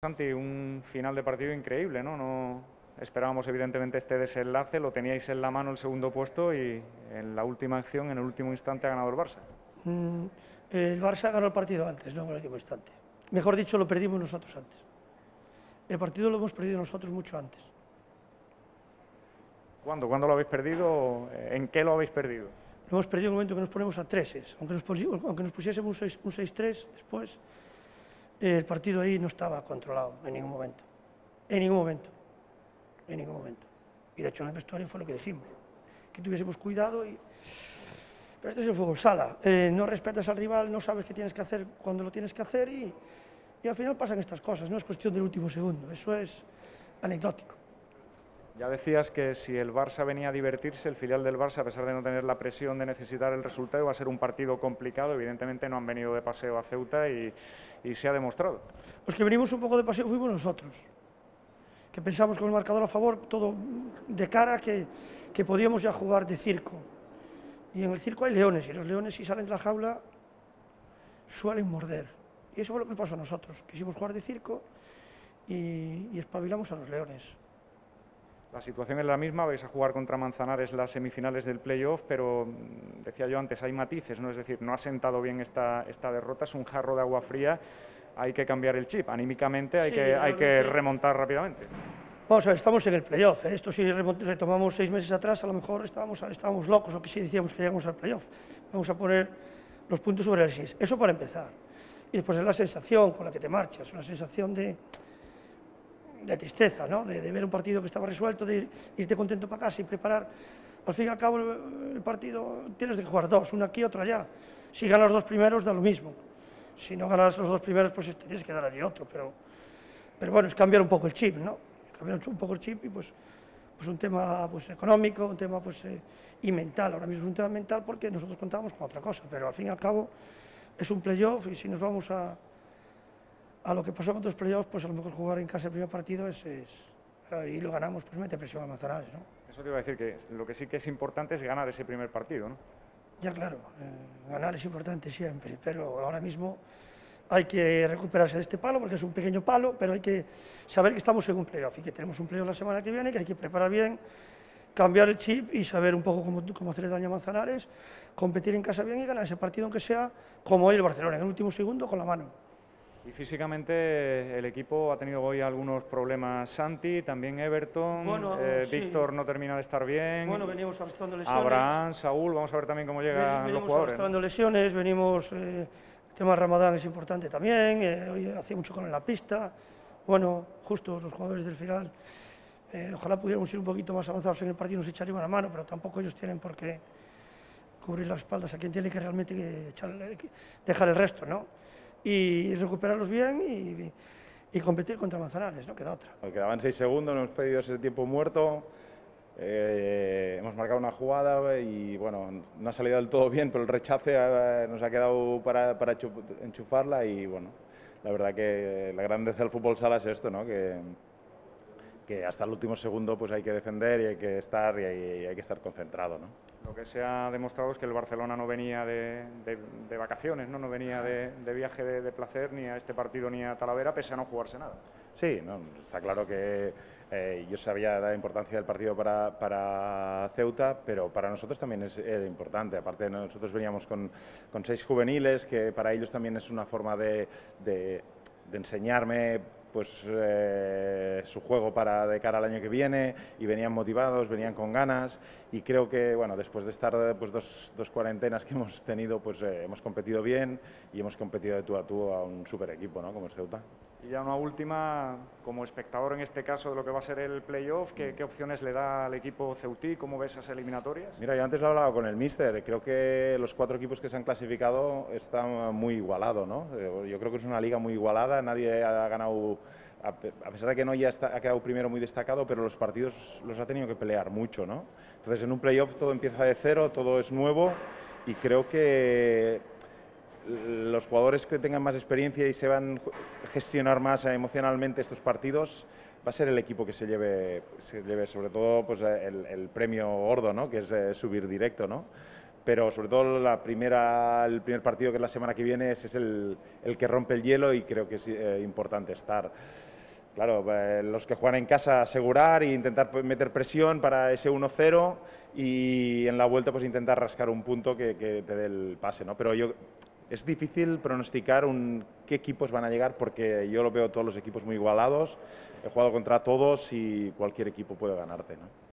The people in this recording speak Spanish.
Santi, un final de partido increíble, ¿no? No esperábamos evidentemente este desenlace, lo teníais en la mano el segundo puesto y en la última acción, en el último instante, ha ganado el Barça. Mm, el Barça ganó el partido antes, no en el último instante. Mejor dicho, lo perdimos nosotros antes. El partido lo hemos perdido nosotros mucho antes. ¿Cuándo? ¿Cuándo lo habéis perdido? ¿En qué lo habéis perdido? Lo hemos perdido en el momento que nos ponemos a treses. Aunque nos, aunque nos pusiésemos un 6-3 después, el partido ahí no estaba controlado en ningún momento. En ningún momento. En ningún momento. Y de hecho en el vestuario fue lo que dijimos. Que tuviésemos cuidado y... Pero este es el fútbol sala. Eh, no respetas al rival, no sabes qué tienes que hacer cuando lo tienes que hacer y, y al final pasan estas cosas. No es cuestión del último segundo. Eso es anecdótico. Ya decías que si el Barça venía a divertirse, el filial del Barça, a pesar de no tener la presión de necesitar el resultado, va a ser un partido complicado. Evidentemente no han venido de paseo a Ceuta y, se ha demostrado. Los que venimos un poco de paseo fuimos nosotros, que pensamos con el marcador a favor, todo de cara que, que podíamos ya jugar de circo. Y en el circo hay leones, y los leones si salen de la jaula suelen morder. Y eso fue lo que pasó a nosotros. Quisimos jugar de circo y, y espabilamos a los leones. La situación es la misma, vais a jugar contra Manzanares las semifinales del playoff, pero mm, decía yo antes, hay matices, ¿no? Es decir, no ha sentado bien esta, esta derrota, es un jarro de agua fría, hay que cambiar el chip, anímicamente hay, que, hay que remontar rápidamente. Vamos a ver, estamos en el playoff, ¿eh? esto si retomamos seis meses atrás, a lo mejor estábamos, estábamos locos, o que si decíamos que llegamos al playoff. Vamos a poner los puntos sobre el 6, eso para empezar. Y después es la sensación con la que te marchas, una sensación de de tristeza, ¿no? de, ver un partido que estaba resuelto, de irte contento para casa y preparar. Al fin y al cabo, el, partido tienes que jugar dos, uno aquí, otro allá. Si ganas los dos primeros, da lo mismo. Si no ganas los dos primeros, pues tienes que dar allí otro. Pero, pero bueno, es cambiar un poco el chip, ¿no? Cambiar un poco el chip y pues, pues un tema pues, económico, un tema pues, eh, y mental. Ahora mismo es un tema mental porque nosotros contamos con otra cosa, pero al fin y al cabo es un playoff y si nos vamos a, a lo que pasó con otros playoffs, pues a lo mejor jugar en casa el primer partido es, y lo ganamos, pues mete presión a Manzanares, ¿no? Eso te iba a decir que lo que sí que es importante es ganar ese primer partido, ¿no? Ya claro, eh, ganar es importante siempre, pero ahora mismo hay que recuperarse de este palo porque es un pequeño palo, pero hay que saber que estamos en un playoff y que tenemos un playoff la semana que viene, que hay que preparar bien, cambiar el chip y saber un poco cómo, cómo hacerle daño a Manzanares, competir en casa bien y ganar ese partido, aunque sea como hoy el Barcelona, en el último segundo con la mano. Y físicamente el equipo ha tenido hoy algunos problemas. Santi, también Everton, eh, Víctor no termina de estar bien. Bueno, venimos arrastrando lesiones. Abraham, Saúl, vamos a ver también cómo llegan los jugadores. Venimos arrastrando lesiones, venimos... Eh, el tema Ramadán es importante también, eh, hoy hacía mucho con en la pista. Bueno, justo los jugadores del final, eh, ojalá pudiéramos ir un poquito más avanzados en el partido, nos echarían una mano, pero tampoco ellos tienen por qué cubrir las espaldas a quien tiene que realmente dejar el resto, ¿no? Y recuperarlos bien y, competir contra Manzanares, no queda otra. Quedaban seis segundos, hemos pedido ese tiempo muerto, eh, hemos marcado una jugada y bueno, no ha salido del todo bien, pero el rechace eh, nos ha quedado para, enchufarla y bueno, la verdad que la grandeza del fútbol sala es esto, ¿no? Que hasta el último segundo pues hay que defender y hay que estar y hay, que estar concentrado. ¿no? Lo que se ha demostrado es que el Barcelona no venía de, vacaciones, no, no venía de, viaje de, placer ni a este partido ni a Talavera, pese a no jugarse nada. Sí, está claro que eh, yo sabía la importancia del partido para, Ceuta, pero para nosotros también es importante. Aparte, nosotros veníamos con, seis juveniles, que para ellos también es una forma de enseñarme pues eh, su juego para de cara al año que viene y venían motivados, venían con ganas y creo que bueno después de estar pues, dos, dos cuarentenas que hemos tenido pues eh, hemos competido bien y hemos competido de tú a tú a un super equipo ¿no? como es Ceuta. Y ya una última, como espectador en este caso de lo que va a ser el playoff, ¿qué, qué opciones le da al equipo Ceutí? ¿Cómo ves esas eliminatorias? Mira, yo antes lo hablaba con el míster, creo que los cuatro equipos que se han clasificado están muy igualados, ¿no? Eh, yo creo que es una liga muy igualada, nadie ha ganado a pesar de que no ya ha quedado primero muy destacado, pero los partidos los ha tenido que pelear mucho, ¿no? Entonces en un playoff todo empieza de cero, todo es nuevo y creo que los jugadores que tengan más experiencia y se van a gestionar más emocionalmente estos partidos, va a ser el equipo que se lleve, se lleve sobre todo pues, el, premio gordo, ¿no? que es eh, subir directo. ¿no? Pero sobre todo la primera, el primer partido que es la semana que viene es el, que rompe el hielo y creo que es eh, importante estar. claro, eh, los que juegan en casa asegurar e intentar meter presión para ese 1-0 y en la vuelta pues intentar rascar un punto que, te dé el pase, ¿no? Pero yo es difícil pronosticar qué equipos van a llegar porque yo lo veo todos los equipos muy igualados, he jugado contra todos y cualquier equipo puede ganarte. ¿no?